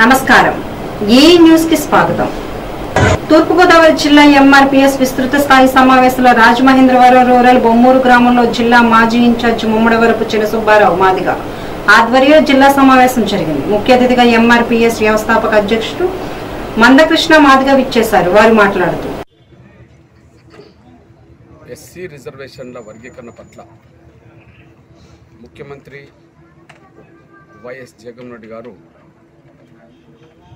నమస్కారం. ఈ న్యూస్కి స్వాగతం. తూర్పుగోదావరి జిల్లా ఎంఆర్పీఎస్ విస్తృత స్థాయి సమావేశంలో రాజమహేంద్రవరం రూరల్ బొమ్మూరు గ్రామంలో జిల్లా మాజీ ఇన్ఛార్జ్ ముమ్మడవరపు చినసుబ్బారావు మాదిగా ఆధ్వర్యంలో జిల్లా సమావేశం జరిగింది. ముఖ్య అతిథిగా ఎంఆర్పీఎస్ వ్యవస్థాపక అధ్యక్షుడు మందకృష్ణ మాదిగా విచ్చేశారు. వారు మాట్లాడుతూ ఎస్సీ రిజర్వేషన్ల వర్గీకరణ పట్ల ముఖ్యమంత్రి వైఎస్ జగన్ రెడ్డి గారు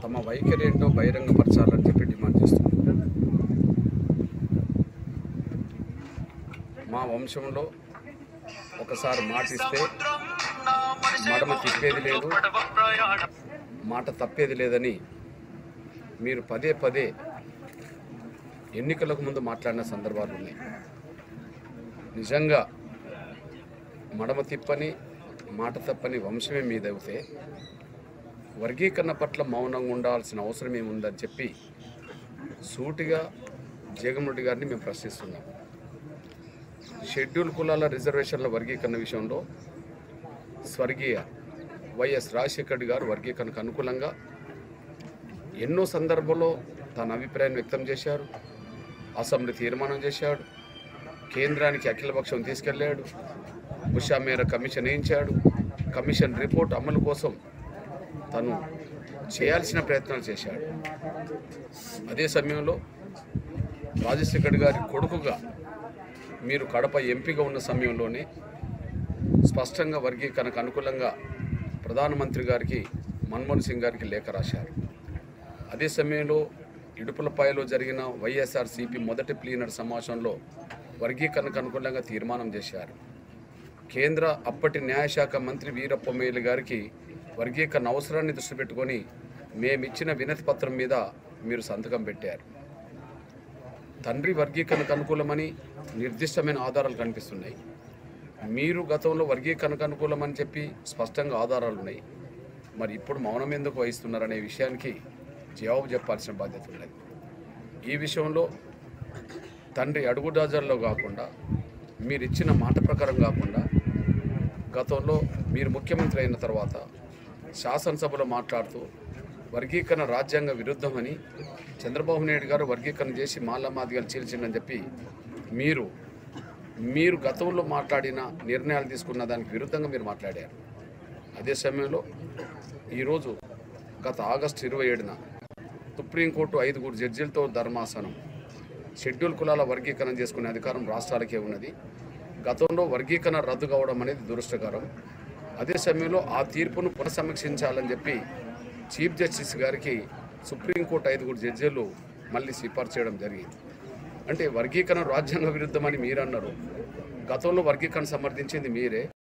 తమ వైఖరి ఏంటో బహిరంగపరచాలని చెప్పి డిమాండ్ చేస్తున్నారు మా వంశంలో ఒకసారి మాట ఇస్తే మడమ తిప్పేది లేదు మాట తప్పేది లేదని మీరు పదే పదే ఎన్నికలకు ముందు మాట్లాడిన సందర్భాలు ఉన్నాయి. నిజంగా మడమ తిప్పని మాట తప్పని వంశమే మీదవుతే వర్గీకరణ పట్ల మౌనంగా ఉండాల్సిన అవసరం ఏముందని చెప్పి సూటిగా జగన్ రెడ్డి గారిని మేము ప్రశ్నిస్తున్నాం. షెడ్యూల్ కులాల రిజర్వేషన్ల వర్గీకరణ విషయంలో స్వర్గీయ వైఎస్ రాజశేఖర్ గారు వర్గీకరణకు అనుకూలంగా ఎన్నో సందర్భాల్లో తన అభిప్రాయం వ్యక్తం చేశారు. అసెంబ్లీ తీర్మానం చేశాడు. కేంద్రానికి అఖిలపక్షం తీసుకెళ్ళాడు ఉషా మేర కమిషన్ వేయించాడు. కమిషన్ రిపోర్ట్ అమలు కోసం తను చేయాల్సిన ప్రయత్నాలు చేశాడు. అదే సమయంలో రాజశేఖర్ గారి కొడుకుగా మీరు కడప ఎంపీగా ఉన్న సమయంలోనే స్పష్టంగా వర్గీకరణకు అనుకూలంగా ప్రధానమంత్రి గారికి మన్మోహన్ సింగ్ గారికి లేఖ రాశారు. అదే సమయంలో ఇడుపులపాయలో జరిగిన వైఎస్ఆర్సీపీ మొదటి ప్లీనర్ సమావేశంలో వర్గీకరణకు అనుకూలంగా తీర్మానం చేశారు. కేంద్ర అప్పటి న్యాయశాఖ మంత్రి వీరప్ప గారికి వర్గీకరణ అవసరాన్ని దృష్టి పెట్టుకొని మేమిచ్చిన వినతి పత్రం మీద మీరు సంతకం పెట్టారు. తండ్రి వర్గీకరణకు అనుకూలమని నిర్దిష్టమైన ఆధారాలు కనిపిస్తున్నాయి. మీరు గతంలో వర్గీకరణకు అనుకూలమని చెప్పి స్పష్టంగా ఆధారాలు ఉన్నాయి. మరి ఇప్పుడు మౌనం ఎందుకు వహిస్తున్నారనే విషయానికి జవాబు చెప్పాల్సిన బాధ్యత ఉన్నది. ఈ విషయంలో తండ్రి అడుగుదాజల్లో కాకుండా మీరు ఇచ్చిన మాట ప్రకారం కాకుండా గతంలో మీరు ముఖ్యమంత్రి అయిన తర్వాత శాసనసభలో మాట్లాడుతూ వర్గీకరణ రాజ్యాంగ విరుద్ధమని చంద్రబాబు నాయుడు గారు వర్గీకరణ చేసి మాలమాదిగలు చీల్చిండని చెప్పి మీరు మీరు గతంలో మాట్లాడిన నిర్ణయాలు తీసుకున్న దానికి విరుద్ధంగా మీరు మాట్లాడారు. అదే సమయంలో ఈరోజు గత ఆగస్టు ఇరవై ఏడున సుప్రీంకోర్టు ఐదుగురు జడ్జీలతో ధర్మాసనం షెడ్యూల్ కులాల వర్గీకరణ చేసుకునే అధికారం రాష్ట్రాలకే ఉన్నది. గతంలో వర్గీకరణ రద్దు కావడం అనేది దురదృష్టకరం. అదే సమయంలో ఆ తీర్పును పునఃసమీక్షించాలని చెప్పి చీఫ్ జస్టిస్ గారికి సుప్రీంకోర్టు ఐదుగురు జడ్జీలు మళ్ళీ సిఫార్సు చేయడం జరిగింది. అంటే వర్గీకరణ రాజ్యాంగ విరుద్ధమని మీరు అన్నారు గతంలో వర్గీకరణ సమర్థించింది మీరే.